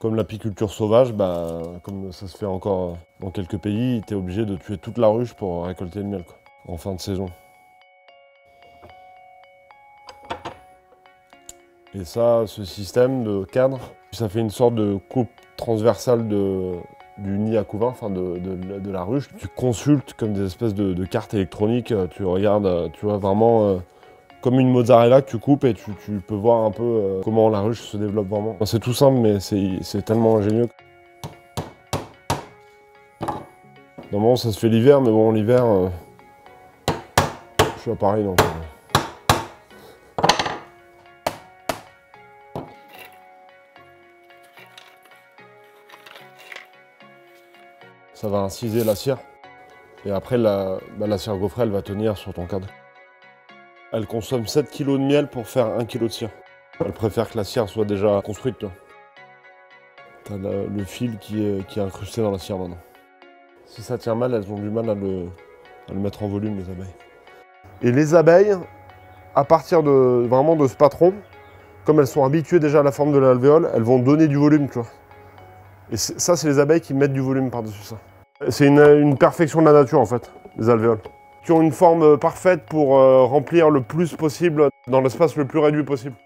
Comme l'apiculture sauvage, bah, comme ça se fait encore dans quelques pays, tu es obligé de tuer toute la ruche pour récolter le miel quoi, en fin de saison. Et ça, ce système de cadre, ça fait une sorte de coupe transversale du nid à couvain, enfin de, la ruche. Tu consultes comme des espèces de, cartes électroniques, tu regardes, tu vois vraiment euh, comme une mozzarella que tu coupes et tu, peux voir un peu euh, comment la ruche se développe vraiment. C'est tout simple mais c'est tellement ingénieux. Normalement ça se fait l'hiver mais bon l'hiver euh, je suis à Paris donc. Ça va inciser la cire. Et après, la, bah, la cire gaufrée, elle va tenir sur ton cadre. Elle consomme 7 kg de miel pour faire 1 kg de cire. Elle préfère que la cire soit déjà construite. Tu as le fil qui est, incrusté dans la cire maintenant. Si ça tient mal, elles ont du mal à le, à le mettre en volume, les abeilles. Et les abeilles, à partir de vraiment de ce patron, comme elles sont habituées déjà à la forme de l'alvéole, elles vont donner du volume, tu vois. Et ça, c'est les abeilles qui mettent du volume par-dessus ça. C'est une, perfection de la nature, en fait, les alvéoles. Qui ont une forme parfaite pour euh, remplir le plus possible dans l'espace le plus réduit possible.